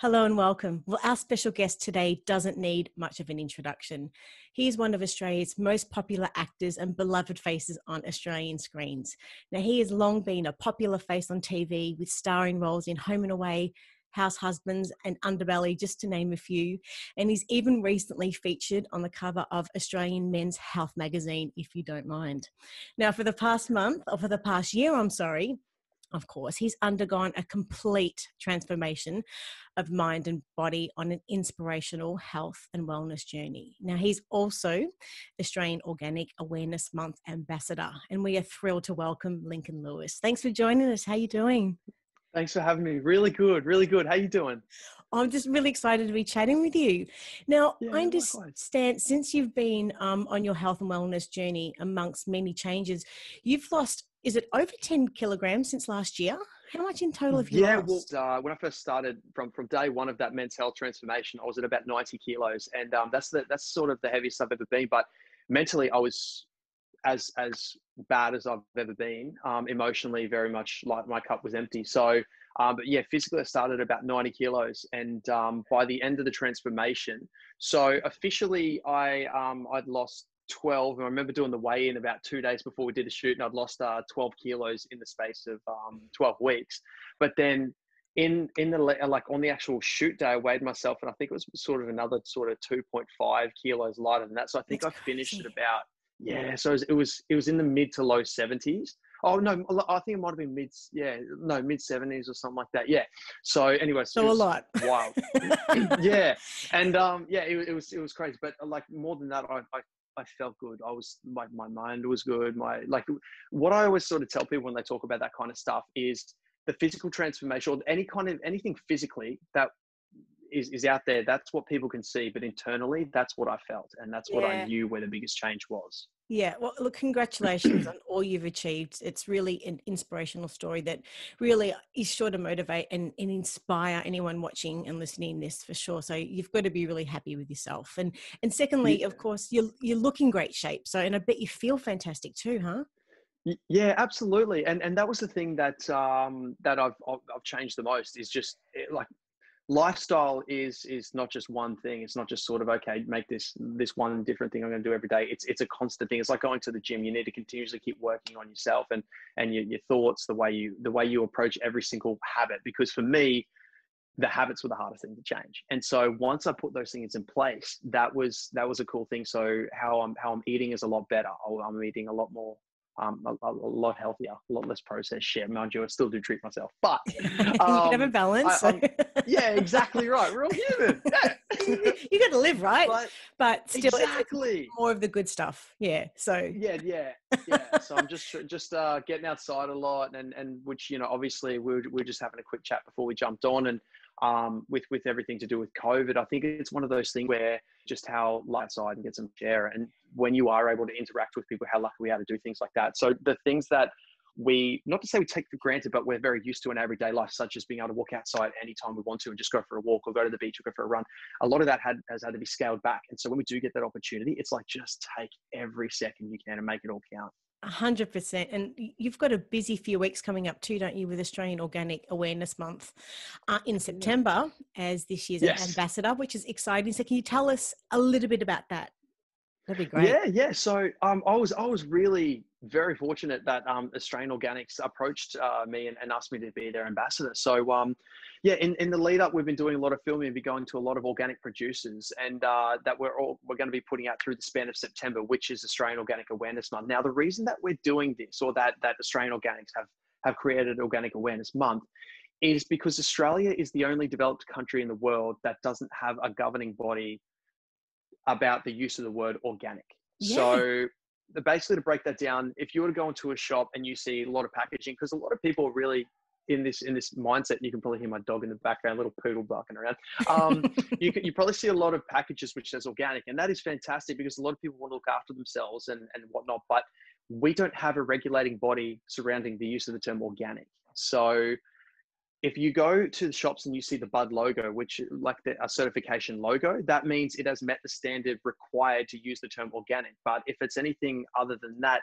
Hello and welcome. Well, our special guest today doesn't need much of an introduction. He is one of Australia's most popular actors and beloved faces on Australian screens. Now, he has long been a popular face on TV with starring roles in Home and Away, House Husbands, and Underbelly, just to name a few. And he's even recently featured on the cover of Australian Men's Health magazine, if you don't mind. Now, for the past month, or for the past year, I'm sorry, of course, he's undergone a complete transformation of mind and body on an inspirational health and wellness journey. Now, he's also Australian Organic Awareness Month ambassador, and we are thrilled to welcome Lincoln Lewis. Thanks for joining us. How you doing? Thanks for having me. Really good, really good. How you doing? I'm just really excited to be chatting with you. Now, yeah, I understand likewise. since you've been um, on your health and wellness journey amongst many changes, you've lost is it over 10 kilograms since last year? How much in total have you yeah, lost? well, uh, when I first started from, from day one of that men's health transformation, I was at about 90 kilos. And um, that's, the, that's sort of the heaviest I've ever been. But mentally, I was as, as bad as I've ever been. Um, emotionally, very much like my cup was empty. So, um, but yeah, physically, I started about 90 kilos. And um, by the end of the transformation, so officially, I, um, I'd lost 12. And I remember doing the weigh in about two days before we did the shoot, and I'd lost uh, 12 kilos in the space of um, 12 weeks. But then in in the like on the actual shoot day, I weighed myself, and I think it was sort of another sort of 2.5 kilos lighter than that. So I think That's I finished crazy. at about yeah. So it was, it was it was in the mid to low 70s. Oh no, I think it might have been mid, yeah, no, mid seventies or something like that. Yeah. So anyway, so a lot. Wow. yeah, and um, yeah, it, it, was it was crazy, but like more than that, I, I I felt good. I was like my mind was good. My like what I always sort of tell people when they talk about that kind of stuff is the physical transformation or any kind of anything physically that is, is out there. That's what people can see, but internally, that's what I felt, and that's what yeah. I knew where the biggest change was. Yeah, well, look, congratulations on all you've achieved. It's really an inspirational story that really is sure to motivate and, and inspire anyone watching and listening this for sure. So you've got to be really happy with yourself. And and secondly, yeah. of course, you're you look in great shape. So and I bet you feel fantastic too, huh? Yeah, absolutely. And and that was the thing that um that I've I've changed the most is just eh, like lifestyle is is not just one thing. It's not just sort of okay make this this one different thing i'm going to do every day. It's it's a constant thing. It's like going to the gym. You need to continuously keep working on yourself and and your, your thoughts the way you the way you approach every single habit. Because for me the habits were the hardest thing to change. And so once i put those things in place that was that was a cool thing. So how i'm how i'm eating is a lot better. I'm eating a lot more um, a, a, lot healthier, a lot less processed shit. Mind you, I still do treat myself, but um, you can have a um, balance. I, yeah, exactly right. We're all human. Yeah. you got to live, right? But, but still, exactly more of the good stuff. Yeah. So yeah, yeah, yeah. so I'm just just uh, getting outside a lot, and and which you know, obviously, we we're, we are just having a quick chat before we jumped on, and um, with with everything to do with COVID. I think it's one of those things where just how light side and get some share, and when you are able to interact with people, how lucky we are to do things like that. So the things that we not to say we take for granted, but we're very used to in everyday life, such as being able to walk outside anytime we want to and just go for a walk or go to the beach or go for a run. A lot of that had, has had to be scaled back. And so when we do get that opportunity, it's like just take every second you can and make it all count A hundred percent. And you've got a busy few weeks coming up too, don't you, with Australian Organic Awareness Month uh, in September as this year's yes. ambassador, which is exciting. So, can you tell us a little bit about that? That'd be great. Yeah, yeah. So, um, I was I was really very fortunate that um, Australian Organics approached uh, me and, and, asked me to be their ambassador. So, um, yeah, in, in the lead up, we've been doing a lot of filming and be going to a lot of organic producers, and uh, that we're all we're going to be putting out through the span of September, which is Australian Organic Awareness Month. Now, the reason that we're doing this, or that that Australian Organics have have created Organic Awareness Month, is because Australia is the only developed country in the world that doesn't have a governing body about the use of the word organic. Yeah. So basically to break that down, if you were to go into a shop and you see a lot of packaging, because a lot of people are really in this in this mindset, you can probably hear my dog in the background, little poodle barking around. Um, you you probably see a lot of packages which says organic, and that is fantastic because a lot of people want to look after themselves and and whatnot. But we don't have a regulating body surrounding the use of the term organic. So if you go to the shops and you see the Bud logo, which like the, a certification logo, that means it has met the standard required to use the term organic. But if it's anything other than that,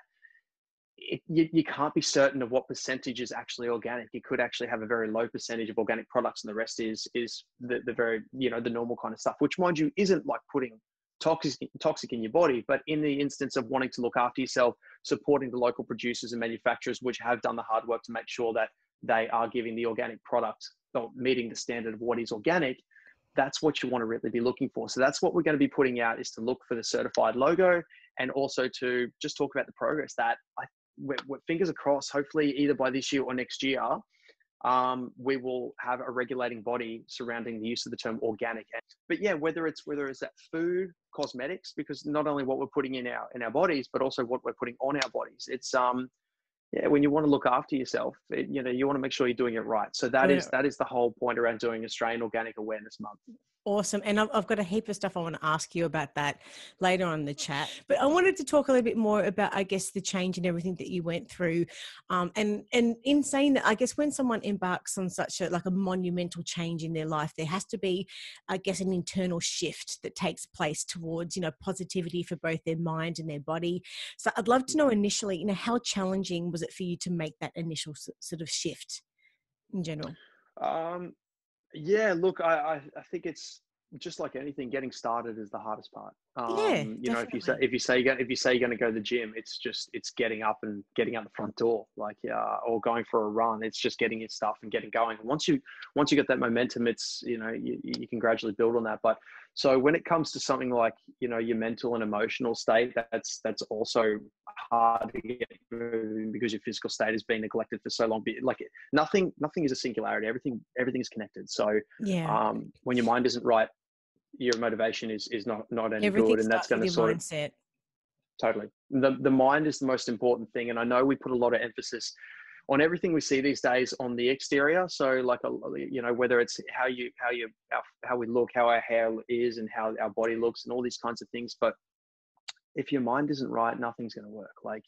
it, you, you can't be certain of what percentage is actually organic. You could actually have a very low percentage of organic products, and the rest is is the, the very you know the normal kind of stuff, which mind you isn't like putting toxic toxic in your body. But in the instance of wanting to look after yourself, supporting the local producers and manufacturers, which have done the hard work to make sure that they are giving the organic product or meeting the standard of what is organic, that's what you want to really be looking for. So that's what we're going to be putting out is to look for the certified logo and also to just talk about the progress that I we're, we're, fingers across, hopefully either by this year or next year, um, we will have a regulating body surrounding the use of the term organic. But yeah, whether it's whether it's that food, cosmetics, because not only what we're putting in our in our bodies, but also what we're putting on our bodies. It's um, yeah, when you want to look after yourself, it, you know, you want to make sure you're doing it right. So that oh, yeah. is that is the whole point around doing Australian Organic Awareness Month. Awesome. And I've, I've got a heap of stuff I want to ask you about that later on in the chat. But I wanted to talk a little bit more about, I guess, the change and everything that you went through. Um, and, and in saying that, I guess when someone embarks on such a, like a monumental change in their life, there has to be, I guess, an internal shift that takes place towards, you know, positivity for both their mind and their body. So I'd love to know initially, you know, how challenging was it for you to make that initial sort of shift in general? Um, yeah, look, I, I, I think it's just like anything, getting started is the hardest part. Um, yeah, you know, if you say if you say if you say you're going to go to the gym, it's just it's getting up and getting out the front door, like yeah, or going for a run. It's just getting your stuff and getting going. And once you once you get that momentum, it's you know you, you can gradually build on that. But so when it comes to something like you know your mental and emotional state, that's that's also hard to get moving because your physical state has been neglected for so long. Like nothing nothing is a singularity. Everything everything is connected. So yeah, um, when your mind isn't right, your motivation is is not not any good, and that's going to sort mindset. of totally the the mind is the most important thing, and I know we put a lot of emphasis on everything we see these days on the exterior. So like a you know whether it's how you how you how we look, how our hair is, and how our body looks, and all these kinds of things. But if your mind isn't right, nothing's going to work. Like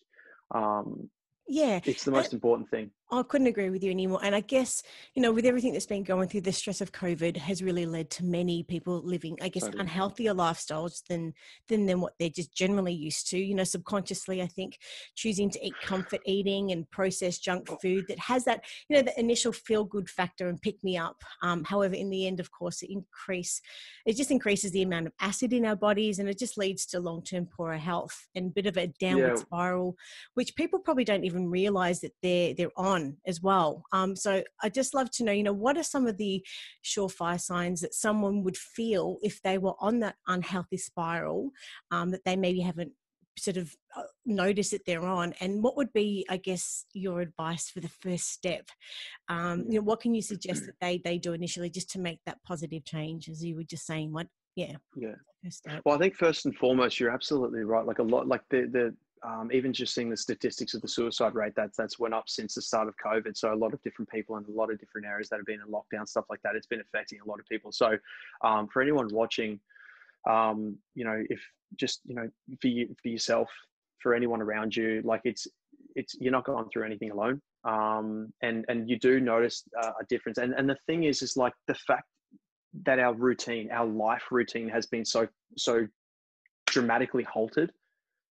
um, yeah it's the most important thing I couldn't agree with you anymore. And I guess, you know, with everything that's been going through, the stress of COVID has really led to many people living, I guess, totally. unhealthier lifestyles than, than than what they're just generally used to. You know, subconsciously, I think choosing to eat comfort eating and processed junk oh. food that has that, you know, the initial feel good factor and pick me up. Um, however, in the end, of course, it increase, it just increases the amount of acid in our bodies and it just leads to long term poorer health and a bit of a downward yeah. spiral, which people probably don't even realize that they're they're on on as well. Um, so I just love to know, you know, what are some of the surefire signs that someone would feel if they were on that unhealthy spiral um, that they maybe haven't sort of uh, noticed that they're on? And what would be i guess your advice for the first step? Um, you know what can you suggest that they they do initially just to make that positive change as you were just saying? What yeah yeah. well i think first and foremost you're absolutely right. Like a lot like the the um, even just seeing the statistics of the suicide rate that's that's went up since the start of covid. So a lot of different people in a lot of different areas that have been in lockdown stuff like that it's been affecting a lot of people. So um, for anyone watching um, you know if just you know for you for yourself for anyone around you like it's it's you're not going through anything alone. Um, and and you do notice uh, a difference. And and the thing is is like the fact that our routine our life routine has been so so dramatically halted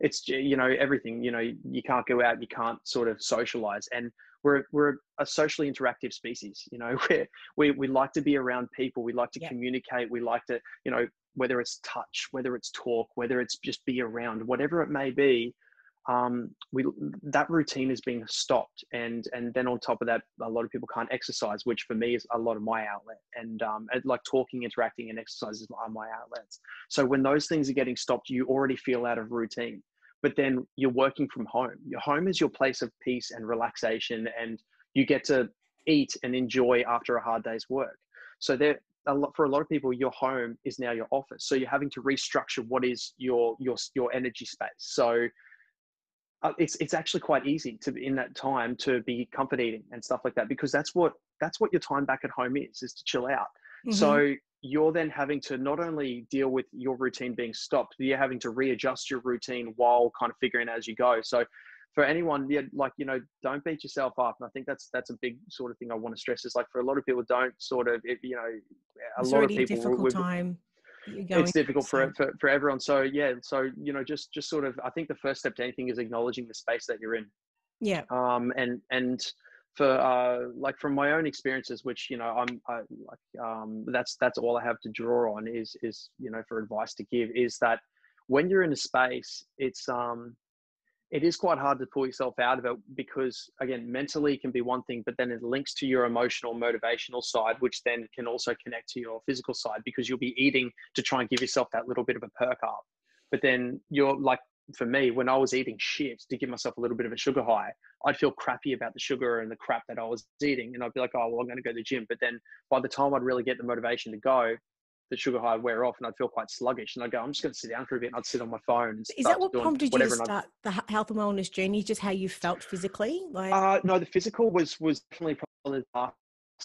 it's you know everything you know you can't go out you can't sort of socialize and we're we're a socially interactive species you know we we we like to be around people we like to yeah. communicate we like to you know whether it's touch whether it's talk whether it's just be around whatever it may be um, we that routine is being stopped and and then on top of that a lot of people can't exercise which for me is a lot of my outlet. And um, like talking interacting and exercises are my outlets. So when those things are getting stopped you already feel out of routine. But then you're working from home. Your home is your place of peace and relaxation and you get to eat and enjoy after a hard day's work. So there a lot for a lot of people your home is now your office. So you're having to restructure what is your your your energy space. So it's it's actually quite easy to be in that time to be comfort eating and stuff like that because that's what that's what your time back at home is is to chill out. Mm-hmm. so you're then having to not only deal with your routine being stopped but you're having to readjust your routine while kind of figuring as you go. So for anyone yeah like you know don't beat yourself up and i think that's that's a big sort of thing i want to stress is like for a lot of people don't sort of you know a it's lot of people difficult time it's difficult for, for, for everyone. So yeah, so you know, just just sort of, I think the first step to anything is acknowledging the space that you're in. Yeah. Um, and and for uh, like from my own experiences, which you know I'm I, like um, that's that's all I have to draw on is is you know for advice to give is that when you're in a space, it's um it is quite hard to pull yourself out of it because again mentally can be one thing but then it links to your emotional motivational side which then can also connect to your physical side because you'll be eating to try and give yourself that little bit of a perk up. But then you're like for me when i was eating shit to give myself a little bit of a sugar high i'd feel crappy about the sugar and the crap that i was eating and i'd be like oh well i'm going to go to the gym. But then by the time i'd really get the motivation to go the sugar high would wear off and I'd feel quite sluggish. And I'd go, I'm just going to sit down for a bit and I'd sit on my phone. Is that what prompted you to start the health and wellness journey? Just how you felt physically? Like, uh, no, the physical was, was definitely probably the last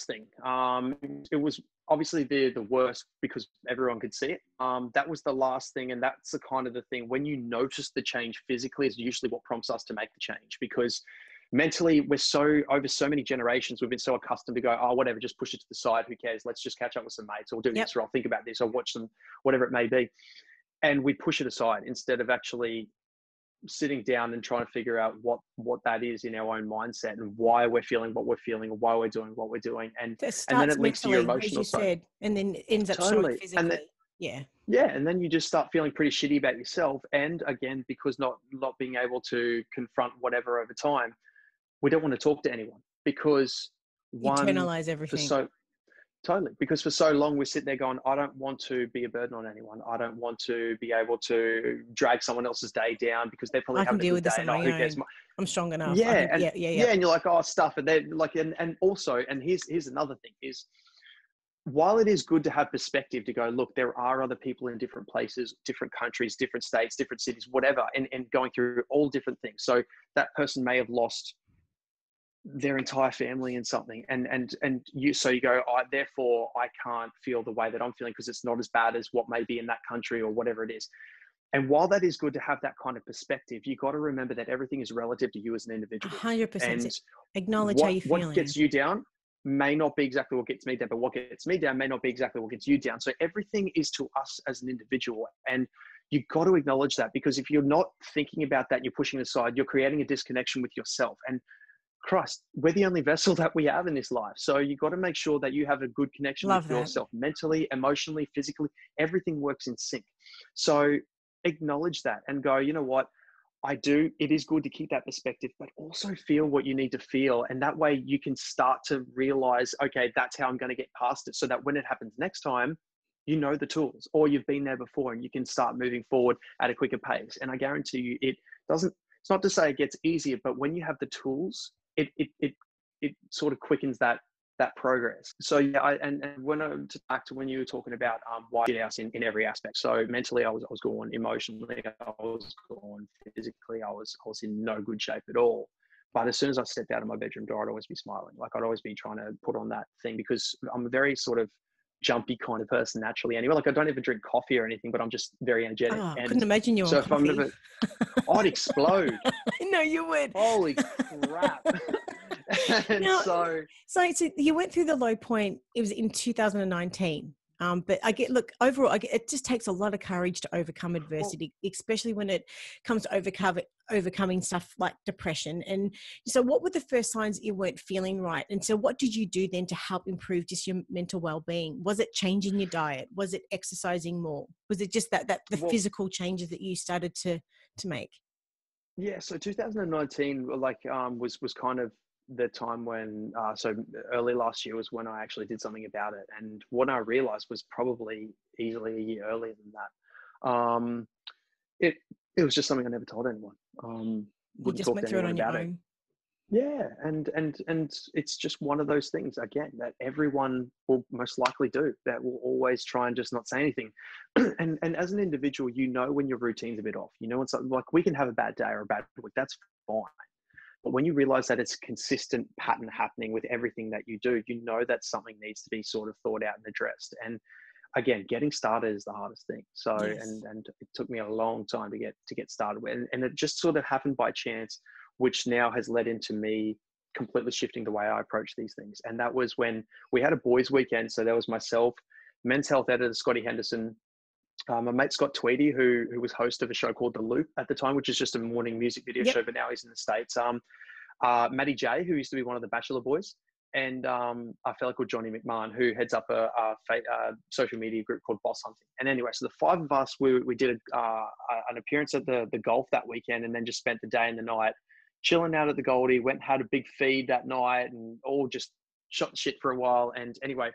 thing. Um, it was obviously the, the worst because everyone could see it. Um, that was the last thing. And that's the kind of the thing when you notice the change physically is usually what prompts us to make the change because mentally we're so over so many generations we've been so accustomed to go oh whatever just push it to the side who cares? Let's just catch up with some mates or do yep. this or i'll think about this or watch them whatever it may be. And we push it aside instead of actually sitting down and trying to figure out what what that is in our own mindset and why we're feeling what we're feeling or why we're doing what we're doing and and then it links to your emotional you said, and then ends up totally. physically. then, yeah. Yeah and then you just start feeling pretty shitty about yourself and again because not not being able to confront whatever over time we don't want to talk to anyone because one internalize everything. so totally because for so long we sit there going, I don't want to be a burden on anyone. I don't want to be able to drag someone else's day down because they're probably I can deal with this on my own. I'm strong enough. Yeah, can, and, yeah, yeah, yeah, yeah. And you're like, oh, stuff, and then like, and and also, and here's here's another thing is while it is good to have perspective to go, look, there are other people in different places, different countries, different states, different cities, whatever, and, and going through all different things. So that person may have lost their entire family in something and and and you so you go i therefore i can't feel the way that i'm feeling because it's not as bad as what may be in that country or whatever it is. And while that is good to have that kind of perspective you got to remember that everything is relative to you as an individual. 100% and acknowledge what, how you feeling what gets you down may not be exactly what gets me down but what gets me down may not be exactly what gets you down. So everything is to us as an individual and you've got to acknowledge that because if you're not thinking about that you're pushing aside you're creating a disconnection with yourself. And Christ, we're the only vessel that we have in this life. So you got to make sure that you have a good connection Love with that. yourself mentally, emotionally, physically. Everything works in sync. So acknowledge that and go, you know what? I do. It is good to keep that perspective, but also feel what you need to feel. And that way you can start to realize, okay, that's how I'm going to get past it. So that when it happens next time, you know the tools or you've been there before and you can start moving forward at a quicker pace. And I guarantee you, it doesn't, it's not to say it gets easier, but when you have the tools it it it, it sort of quickens that that progress. So yeah, I, and, and when I back to when you were talking about um, why in, in every aspect. So mentally, I was I was going emotionally, I was gone. physically, I was I was in no good shape at all. But as soon as I stepped out of my bedroom door, I'd always be smiling. Like I'd always be trying to put on that thing because I'm a very sort of jumpy kind of person naturally anyway. Like I don't even drink coffee or anything, but I'm just very energetic. Oh, and couldn't imagine you so if coffee. I'm never, I'd explode. no, you would. Holy crap. and now, so, so, so you went through the low point. It was in 2019. Um, but I get, look, overall, I get, it just takes a lot of courage to overcome adversity, especially when it comes to overcome, overcoming stuff like depression. And so, what were the first signs that you weren't feeling right? And so, what did you do then to help improve just your mental well being? Was it changing your diet? Was it exercising more? Was it just that, that the well, physical changes that you started to, to make? Yeah, so 2019, like, um, was was kind of the time when uh, so early last year was when I actually did something about it, and what I realized was probably easily a year earlier than that. Um, it it was just something I never told anyone. Um, you just went through it on your own. It. Yeah, and and and it's just one of those things again that everyone will most likely do. That will always try and just not say anything. and and as an individual, you know when your routine's a bit off. You know it's like we can have a bad day or a bad week. That's fine but when you realize that it's a consistent pattern happening with everything that you do, you know that something needs to be sort of thought out and addressed. And again, getting started is the hardest thing. So, yes. and and it took me a long time to get to get started with, and, and it just sort of happened by chance, which now has led into me completely shifting the way I approach these things. And that was when we had a boys' weekend. So there was myself, men's health editor Scotty Henderson, um, my mate Scott Tweedie, who who was host of a show called The Loop at the time, which is just a morning music video yep. show, but now he's in the states. Um, uh, Matty J, who used to be one of the Bachelor Boys, and um, a fellow called Johnny McMahon, who heads up a, a, a, social media group called Boss Hunting. And anyway, so the five of us, we, we did a, uh, an appearance at the, the golf that weekend and then just spent the day and the night chilling out at the Goldie, went and had a big feed that night and all just shot shit for a while. And anyway,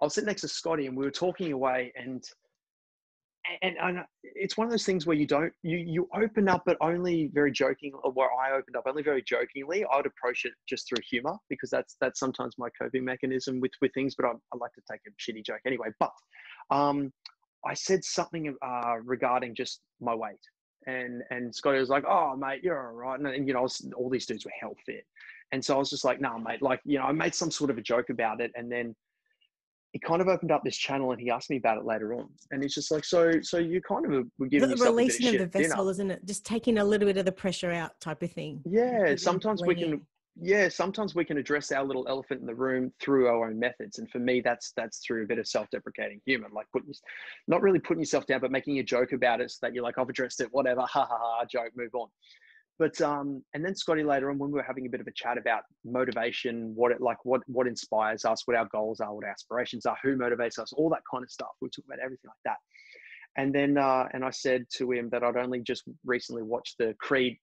I was sitting next to Scotty and we were talking away and and, and it's one of those things where you don't you you open up but only very joking or where i opened up only very jokingly. I would approach it just through humor because that's that's sometimes my coping mechanism with with things but i, I like to take a shitty joke anyway. But um i said something uh regarding just my weight. And and scotty was like oh mate you're all right. And, and you know was, all these dudes were hell fit. And so i was just like no nah, mate like you know i made some sort of a joke about it and then he kind of opened up this channel and he asked me about it later on. And he's just like, so, so you kind of were giving the releasing of, of the vessel, dinner. isn't it? Just taking a little bit of the pressure out, type of thing. Yeah, sometimes we can. Yeah, sometimes we can address our little elephant in the room through our own methods, and for me, that's that's through a bit of self-deprecating humor, like putting, not really putting yourself down, but making a joke about it, so that you're like, I've addressed it, whatever, ha ha ha, joke, move on. But um, and then Scotty later on when we were having a bit of a chat about motivation, what it like, what what inspires us, what our goals are, what our aspirations are, who motivates us, all that kind of stuff. We talk about everything like that. And then uh, and I said to him that I'd only just recently watched the Creed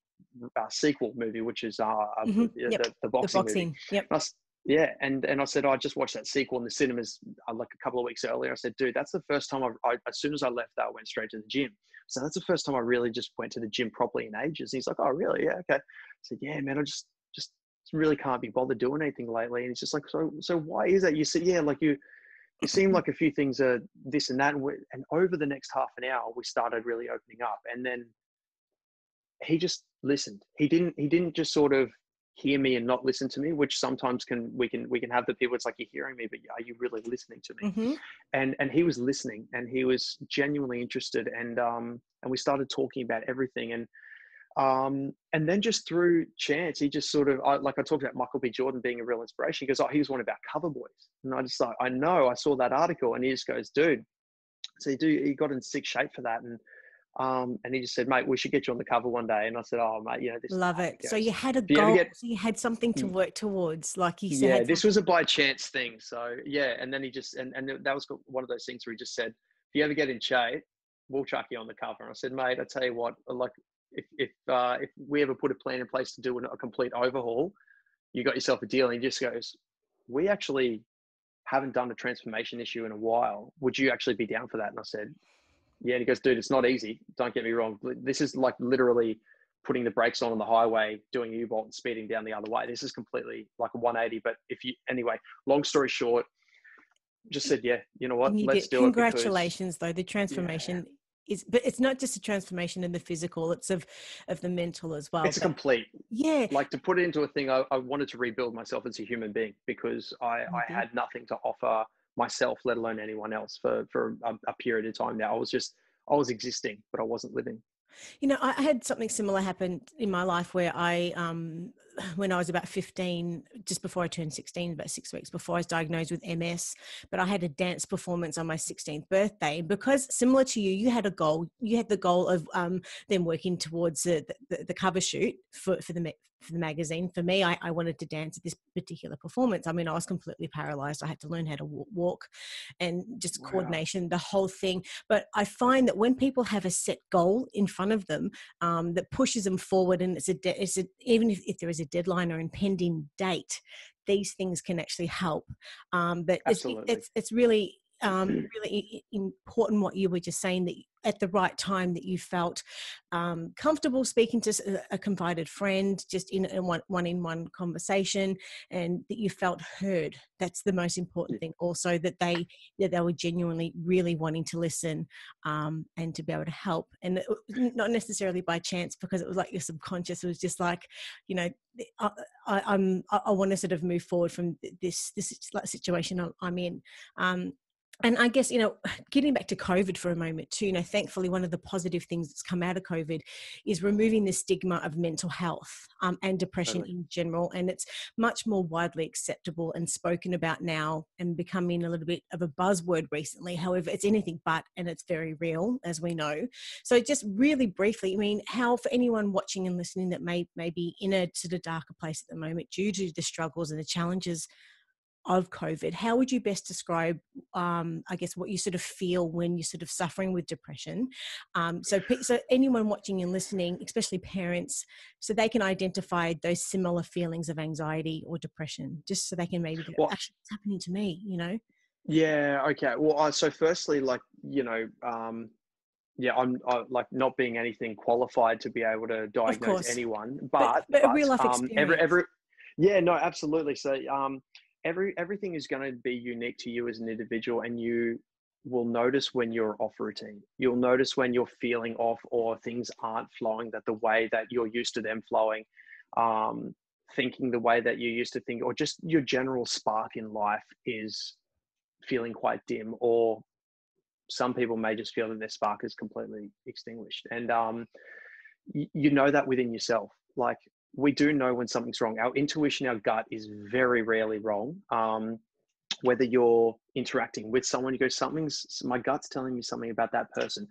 uh, sequel movie, which is uh, mm-hmm. the, yep. the, the, boxing. The boxing. Movie. Yep. I, yeah, and and I said oh, I just watched that sequel in the cinemas uh, like a couple of weeks earlier. I said, dude, that's the first time I, I as soon as I left, that I went straight to the gym. So that's the first time I really just went to the gym properly in ages. And he's like, oh, really? Yeah, okay. I said, yeah, man, I just just really can't be bothered doing anything lately. And he's just like, so so why is that? You said, yeah, like you you seem like a few things are this and that. And, and over the next half an hour, we started really opening up. And then he just listened. He didn't he didn't just sort of hear me and not listen to me which sometimes can we can we can have the people it's like you're hearing me but are you really listening to me? Mm-hmm. and and he was listening and he was genuinely interested and um and we started talking about everything and um and then just through chance he just sort of I, like i talked about michael b. Jordan being a real inspiration because oh he was one of our cover boys. And i just like i know i saw that article and he just goes dude so he do he got in sick shape for that and um, and he just said, mate, we should get you on the cover one day. And I said, oh, mate, you know, this love it. So you had a goal, get, so you had something to mm. work towards, like you said. Yeah, this was a by chance thing. So yeah, and then he just, and, and that was one of those things where he just said, if you ever get in shape, we'll chuck you on the cover. And I said, mate, I tell you what, like if if uh, if we ever put a plan in place to do a complete overhaul, you got yourself a deal. And he just goes, we actually haven't done a transformation issue in a while. Would you actually be down for that? And I said, yeah, and he goes, dude, it's not easy. Don't get me wrong. This is like literally putting the brakes on on the highway, doing U-bolt and speeding down the other way. This is completely like a 180. But if you, anyway, long story short, just said, yeah, you know what, let's do Congratulations, it. though. The transformation yeah. is, but it's not just a transformation in the physical, it's of, of the mental as well. It's but, complete. Yeah. Like to put it into a thing, I, I wanted to rebuild myself as a human being because I, mm-hmm. I had nothing to offer myself, let alone anyone else for, for a, a period of time now. I was just, I was existing, but I wasn't living. You know, I had something similar happen in my life where I, um, when I was about 15, just before I turned 16, about six weeks before I was diagnosed with MS, but I had a dance performance on my 16th birthday. Because similar to you, you had a goal. You had the goal of um, then working towards the, the, the cover shoot for, for the for the magazine. For me, I, I, wanted to dance at this particular performance. I mean, I was completely paralyzed. I had to learn how to walk and just wow. coordination, the whole thing. But I find that when people have a set goal in front of them um, that pushes them forward, and it's a, de- it's a even if, if there is a deadline or impending date, these things can actually help. Um, but it's, it's, it's really um, really important what you were just saying that at the right time that you felt um, comfortable speaking to a confided friend just in a one, one-in-one conversation and that you felt heard. That's the most important thing. Also that they that they were genuinely really wanting to listen um, and to be able to help. And not necessarily by chance because it was like your subconscious it was just like you know I, I, am I, I want to sort of move forward from this this situation I'm in. Um, and I guess, you know, getting back to COVID for a moment too, you know, thankfully, one of the positive things that's come out of COVID is removing the stigma of mental health um, and depression totally. in general. And it's much more widely acceptable and spoken about now and becoming a little bit of a buzzword recently. However, it's anything but, and it's very real, as we know. So, just really briefly, I mean, how for anyone watching and listening that may, may be in a sort of darker place at the moment due to the struggles and the challenges of COVID, how would you best describe, um, I guess, what you sort of feel when you're sort of suffering with depression? Um, so, so anyone watching and listening, especially parents, so they can identify those similar feelings of anxiety or depression, just so they can maybe go, well, actually, it's happening to me, you know? Yeah. Okay. Well, uh, so firstly, like you know, um, yeah, I'm uh, like not being anything qualified to be able to diagnose anyone, but, but, but, but real life um, experience. Every, every, yeah, no, absolutely. So, um, every everything is going to be unique to you as an individual and you will notice when you're off routine. You'll notice when you're feeling off or things aren't flowing that the way that you're used to them flowing um, thinking the way that you used to think or just your general spark in life is feeling quite dim or some people may just feel that their spark is completely extinguished. And um, you, you know that within yourself. Like we do know when something's wrong. Our intuition, our gut is very rarely wrong. Um, whether you're interacting with someone, you go, something's, my gut's telling me something about that person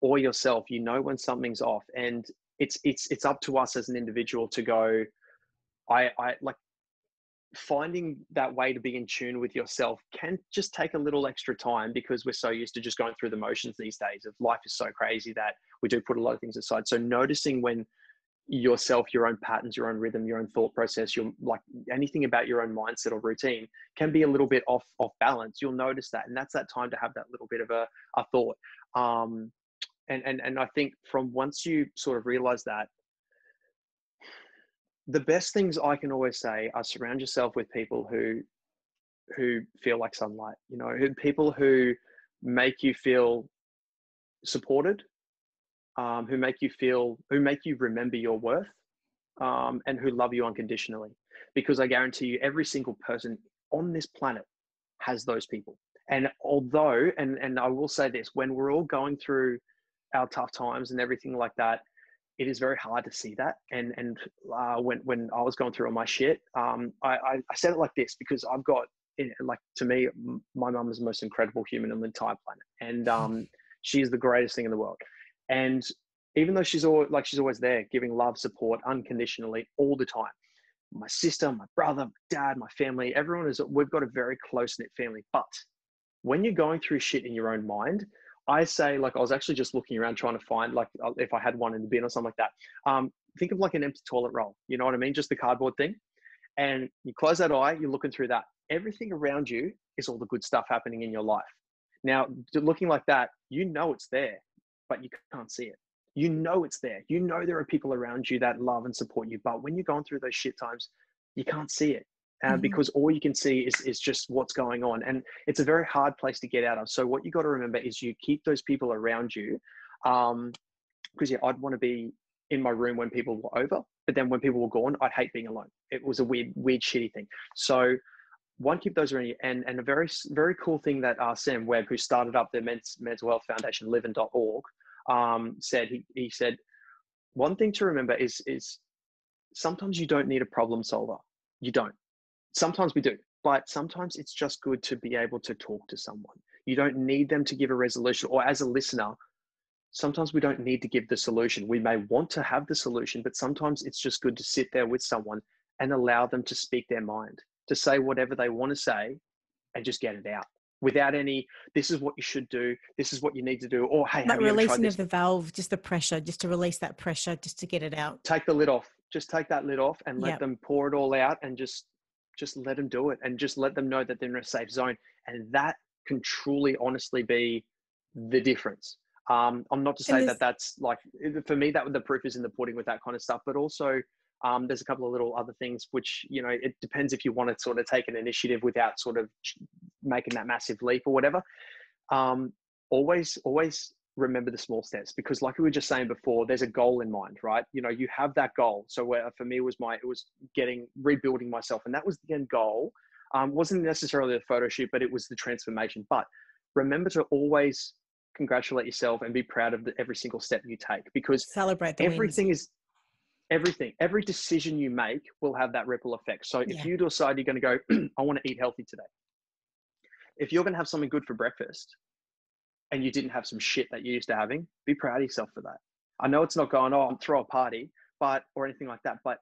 or yourself, you know when something's off. And it's, it's, it's up to us as an individual to go, I, I like finding that way to be in tune with yourself can just take a little extra time because we're so used to just going through the motions these days of life is so crazy that we do put a lot of things aside. So noticing when yourself, your own patterns, your own rhythm, your own thought process, your like anything about your own mindset or routine can be a little bit off off balance. You'll notice that, and that's that time to have that little bit of a, a thought. Um, and and and I think from once you sort of realize that, the best things I can always say are surround yourself with people who who feel like sunlight. You know, people who make you feel supported um, who make you feel, who make you remember your worth, um, and who love you unconditionally. Because I guarantee you, every single person on this planet has those people. And although, and and I will say this, when we're all going through our tough times and everything like that, it is very hard to see that. And and uh, when when I was going through all my shit, um, I, I, I said it like this because I've got like to me, my mum is the most incredible human on the entire planet, and um, she is the greatest thing in the world. And even though she's all like she's always there, giving love, support unconditionally all the time. My sister, my brother, my dad, my family, everyone is we've got a very close knit family. But when you're going through shit in your own mind, I say like I was actually just looking around trying to find like uh, if I had one in the bin or something like that. Um, think of like an empty toilet roll. You know what I mean? Just the cardboard thing. And you close that eye, you're looking through that. Everything around you is all the good stuff happening in your life. Now, looking like that, you know it's there but you can't see it. You know it's there. You know there are people around you that love and support you. But when you're going through those shit times, you can't see it. Uh, mm-hmm. Because all you can see is, is just what's going on. And it's a very hard place to get out of. So, what you got to remember is you keep those people around you. Um, because, yeah, I'd want to be in my room when people were over. But then when people were gone, I'd hate being alone. It was a weird, weird, shitty thing. So, one keep those around you and and a very very cool thing that uh, sam webb who started up the Men's, mental health foundation livin.org um, said he, he said one thing to remember is is sometimes you don't need a problem solver. You don't. Sometimes we do but sometimes it's just good to be able to talk to someone. You don't need them to give a resolution or as a listener sometimes we don't need to give the solution. We may want to have the solution but sometimes it's just good to sit there with someone and allow them to speak their mind to say whatever they want to say and just get it out without any this is what you should do. This is what you need to do or hey like releasing of the valve just the pressure just to release that pressure just to get it out. Take the lid off. Just take that lid off and let yep. them pour it all out and just just let them do it and just let them know that they're in a safe zone. And that can truly honestly be the difference. Um, i'm not to say that that's like for me that the proof is in the pudding with that kind of stuff but also um, there's a couple of little other things which you know it depends if you want to sort of take an initiative without sort of making that massive leap or whatever. Um, always, always remember the small steps because, like we were just saying before, there's a goal in mind, right? You know, you have that goal. So where for me it was my it was getting rebuilding myself, and that was the end goal. Um, wasn't necessarily the photo shoot, but it was the transformation. But remember to always congratulate yourself and be proud of the, every single step you take because celebrate everything wins. is everything every decision you make will have that ripple effect so if Yeah. you decide you're going to go i want to eat healthy today if you're going to have something good for breakfast and you didn't have some shit that you're used to having be proud of yourself for that i know it's not going oh, on throw a party but or anything like that but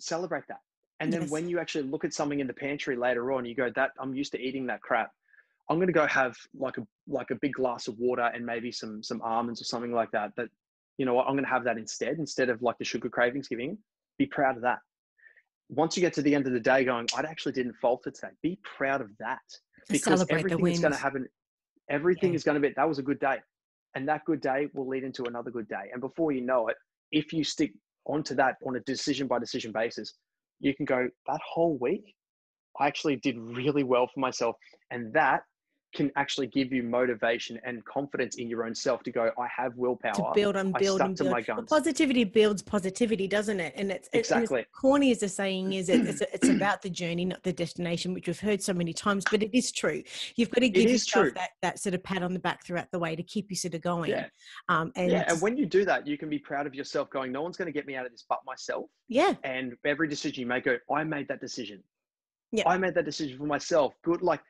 celebrate that and then Yes. when you actually look at something in the pantry later on you go that i'm used to eating that crap i'm going to go have like a like a big glass of water and maybe some some almonds or something like that that you know what i'm going to have that instead instead of like the sugar cravings giving. Be proud of that. Once you get to the end of the day going i actually didn't falter today be proud of that. Because everything is going to happen everything Yeah. is going to be that was a good day and that good day will lead into another good day. And before you know it if you stick onto that on a decision by decision basis you can go that whole week i actually did really well for myself and that can actually give you motivation and confidence in your own self to go i have willpower to build and build and to build. my Well, positivity builds positivity, doesn't it? And it's it- and Exactly. as corny as the saying is, it, it's it's about the journey, not the destination, which we've heard so many times. But it is true. You've got to give yourself true. that that sort of pat on the back throughout the way to keep you sort of going. yeah Um, and yeah and when you do that you can be proud of yourself going no one's going to get me out of this but myself yeah, and every decision you make go i made that decision Yeah. i made that decision for myself good like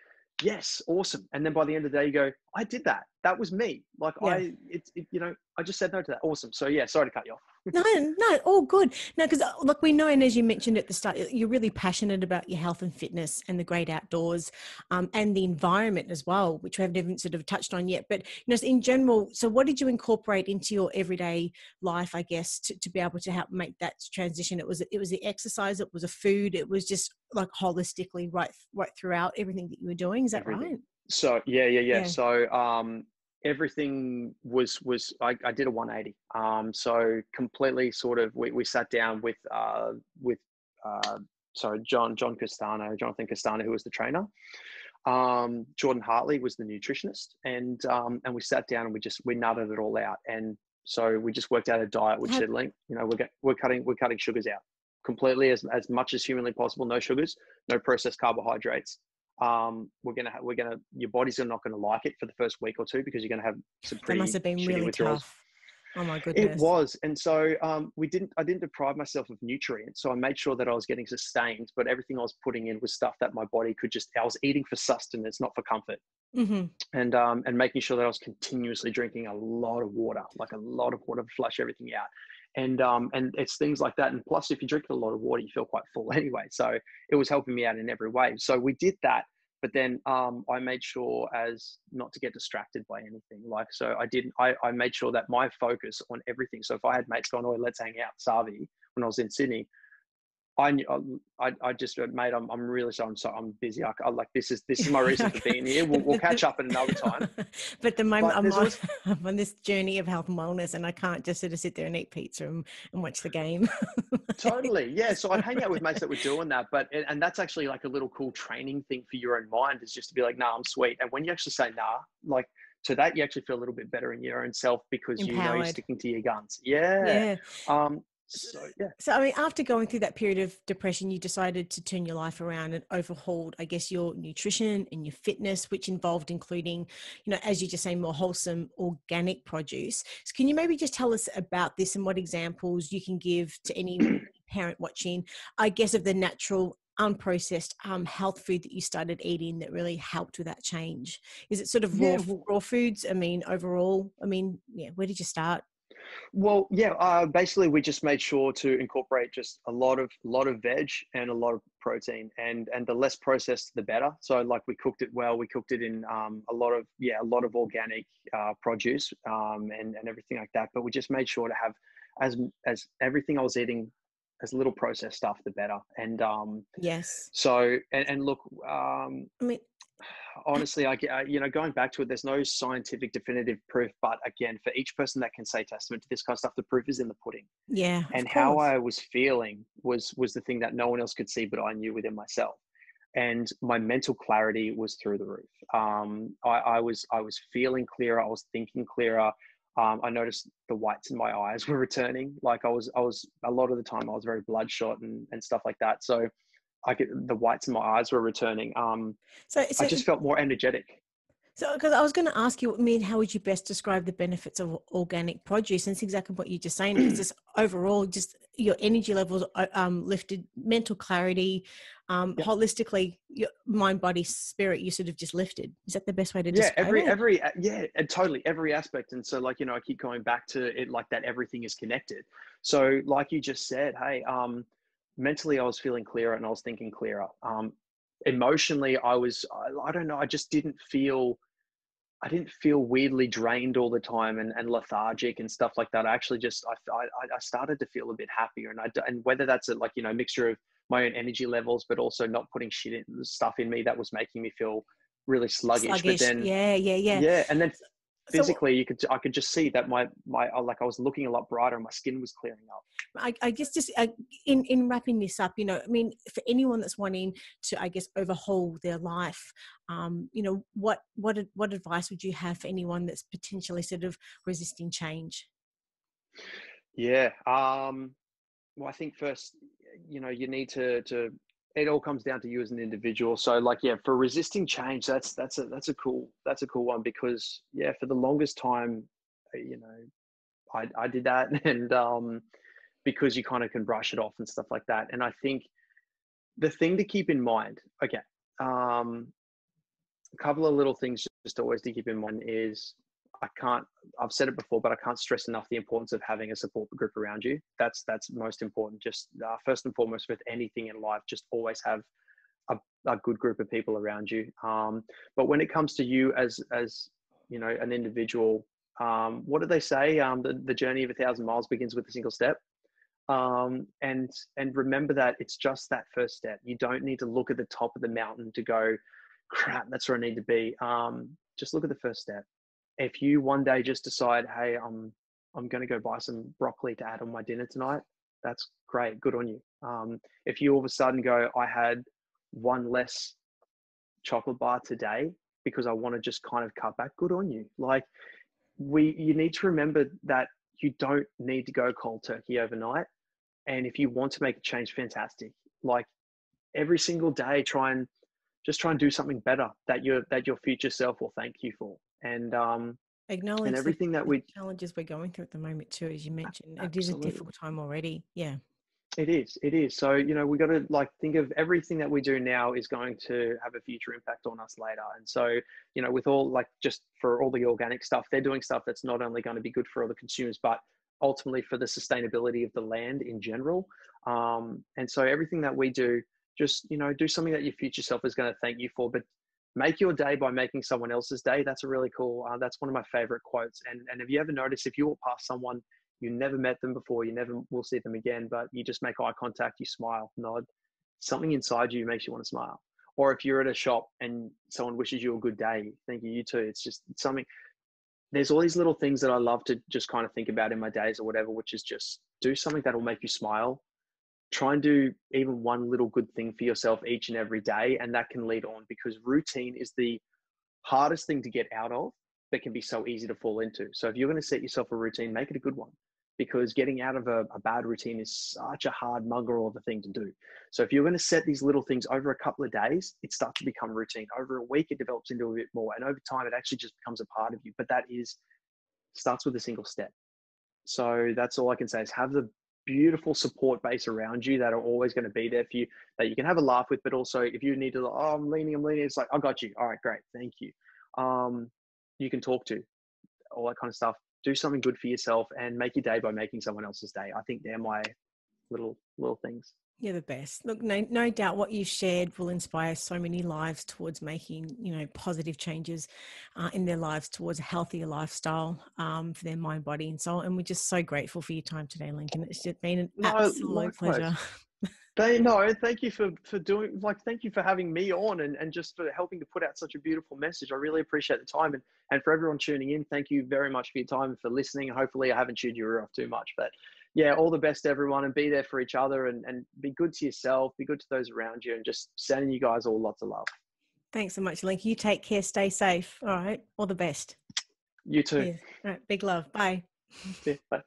yes awesome and then by the end of the day you go i did that that was me like Yeah. i it's it, you know i just said no to that awesome so yeah sorry to cut you off no, no, all good. No, because look, we know, and as you mentioned at the start, you're really passionate about your health and fitness and the great outdoors, um, and the environment as well, which we haven't even sort of touched on yet. But you know, in general, so what did you incorporate into your everyday life? I guess to, to be able to help make that transition. It was it was the exercise, it was a food, it was just like holistically right right throughout everything that you were doing. Is that Everything. right? so yeah yeah yeah, Yeah. so um everything was was I, I did a 180 um so completely sort of we, we sat down with uh with uh sorry john john castano jonathan castano who was the trainer um jordan hartley was the nutritionist and um and we sat down and we just we nutted it all out and so we just worked out a diet which said link you know we're get, we're cutting we're cutting sugars out completely as, as much as humanly possible no sugars no processed carbohydrates um, we're gonna ha- we're gonna your body's not gonna like it for the first week or two because you're gonna have some That pretty must have been really withdrawals. tough. Oh my goodness! It was, and so um, we didn't. I didn't deprive myself of nutrients, so I made sure that I was getting sustained. But everything I was putting in was stuff that my body could just. I was eating for sustenance, not for comfort, hmm and um, and making sure that I was continuously drinking a lot of water, like a lot of water to flush everything out. And um, and it's things like that. And plus, if you drink a lot of water, you feel quite full anyway. So it was helping me out in every way. So we did that but then um, I made sure as not to get distracted by anything. Like so, I didn't. I, I made sure that my focus on everything. So if I had mates going, "Oh, let's hang out," Savi, when I was in Sydney, I knew. I, I just went, mate, I'm, I'm really sorry. I'm sorry. I'm busy. I, I like this is this is my reason for being here. We'll, we'll catch up at another time. but the moment I'm always- I'm on this journey of health and wellness, and I can't just sort of sit there and eat pizza and, and watch the game. totally yeah so i'd hang out with mates that were doing that but and, and that's actually like a little cool training thing for your own mind is just to be like nah i'm sweet and when you actually say nah like to that you actually feel a little bit better in your own self because you know you're sticking to your guns yeah, yeah. um so yeah So, I mean, after going through that period of depression, you decided to turn your life around and overhauled, I guess, your nutrition and your fitness, which involved including, you know, as you just say, more wholesome organic produce. So, can you maybe just tell us about this and what examples you can give to any parent watching, I guess, of the natural, unprocessed um, health food that you started eating that really helped with that change? Is it sort of raw, Yeah, well- raw foods? I mean, overall, I mean, yeah, where did you start? Well yeah uh, basically we just made sure to incorporate just a lot of lot of veg and a lot of protein and and the less processed the better. So like we cooked it well. We cooked it in um, a lot of yeah a lot of organic uh, produce um, and and everything like that but we just made sure to have as as everything i was eating as little processed stuff the better. And um Yes. so and, and look um I mean, honestly, I get, you know, going back to it, there's no scientific definitive proof. But again, for each person that can say testament to this kind of stuff, the proof is in the pudding. yeah. And how course. I was feeling was was the thing that no one else could see, but I knew within myself. And my mental clarity was through the roof. Um, I, I was I was feeling clearer. I was thinking clearer. Um, I noticed the whites in my eyes were returning. Like I was I was a lot of the time I was very bloodshot and and stuff like that. So I get the whites in my eyes were returning. Um, So, so I just felt more energetic. So, because I was going to ask you, I mean, how would you best describe the benefits of organic produce? And it's exactly what you're just saying. It's just overall, just your energy levels uh, um, lifted, mental clarity, um, yep. holistically, your mind, body, spirit, you sort of just lifted. Is that the best way to yeah, describe every, it? every, yeah, and totally every aspect. And so, like you know, I keep going back to it, like that. Everything is connected. So, like you just said, hey, um, mentally, I was feeling clearer and I was thinking clearer. Um, emotionally, I was, I, I don't know, I just didn't feel I didn't feel weirdly drained all the time and, and lethargic and stuff like that. I actually just I, I, I started to feel a bit happier, and I and whether that's a like you know mixture of my own energy levels, but also not putting shit in stuff in me that was making me feel really sluggish. sluggish. But then yeah, yeah, yeah, yeah, and then physically so, you could i could just see that my my like i was looking a lot brighter and my skin was clearing up. I, I guess just uh, in in wrapping this up you know i mean for anyone that's wanting to i guess overhaul their life um you know what what what advice would you have for anyone that's potentially sort of resisting change? Yeah um well i think first you know you need to to it all comes down to you as an individual. So like yeah, for resisting change, that's that's a that's a cool that's a cool one because yeah, for the longest time, uh, you know, I I did that and um because you kind of can brush it off and stuff like that. And I think the thing to keep in mind, okay, um, a couple of little things just always to keep in mind is I can't. I've said it before, but I can't stress enough the importance of having a support group around you. That's that's most important. Just uh, first and foremost with anything in life, just always have a, a good group of people around you. Um, but when it comes to you as as you know an individual, um, what do they say? Um, the the journey of a thousand miles begins with a single step. Um, and and remember that it's just that first step. You don't need to look at the top of the mountain to go, crap, that's where I need to be. Um, just look at the first step if you one day just decide, hey, I'm I'm going to go buy some broccoli to add on my dinner tonight, that's great. Good on you. Um, if you all of a sudden go, I had one less chocolate bar today because I want to just kind of cut back, good on you. Like we, you need to remember that you don't need to go cold turkey overnight. And if you want to make a change, fantastic. Like every single day, try and just try and do something better that your that your future self will thank you for and um, acknowledge and everything the, that we challenges we're going through at the moment too, as you mentioned. Absolutely. It is a difficult time already. Yeah. It is. It is. So you know, we got to like think of everything that we do now is going to have a future impact on us later. And so you know, with all like just for all the organic stuff, they're doing stuff that's not only going to be good for all the consumers, but ultimately for the sustainability of the land in general. Um, and so everything that we do, just you know, do something that your future self is going to thank you for, but make your day by making someone else's day. That's a really cool. Uh, that's one of my favorite quotes. And and have you ever noticed if you walk past someone you never met them before, you never will see them again, but you just make eye contact, you smile, nod, something inside you makes you want to smile. Or if you're at a shop and someone wishes you a good day, thank you, you too. It's just something. There's all these little things that I love to just kind of think about in my days or whatever, which is just do something that will make you smile try and do even one little good thing for yourself each and every day and that can lead on because routine is the hardest thing to get out of but can be so easy to fall into. So if you're going to set yourself a routine make it a good one because getting out of a, a bad routine is such a hard mugger of a thing to do. So if you're going to set these little things over a couple of days it starts to become routine. Over a week it develops into a bit more and over time it actually just becomes a part of you but that is starts with a single step. So that's all I can say is have the beautiful support base around you that are always going to be there for you that you can have a laugh with but also if you need to oh i'm leaning i'm leaning it's like i got you. All right great. Thank you. Um you can talk to all that kind of stuff. Do something good for yourself and make your day by making someone else's day. I think they're my little little things you're the best. Look, no, no doubt what you've shared will inspire so many lives towards making, you know, positive changes uh, in their lives towards a healthier lifestyle um, for their mind, body, and soul. And we're just so grateful for your time today, Lincoln. It's just been an no, absolute likewise. pleasure. they no, thank you for for doing like thank you for having me on and, and just for helping to put out such a beautiful message. I really appreciate the time and and for everyone tuning in, thank you very much for your time and for listening. Hopefully, I haven't chewed you off too much, but yeah, all the best everyone and be there for each other and, and be good to yourself, be good to those around you, and just sending you guys all lots of love. Thanks so much, Link. You take care, stay safe. All right. All the best. You too. Yeah. All right. Big love. Bye. Yeah, bye.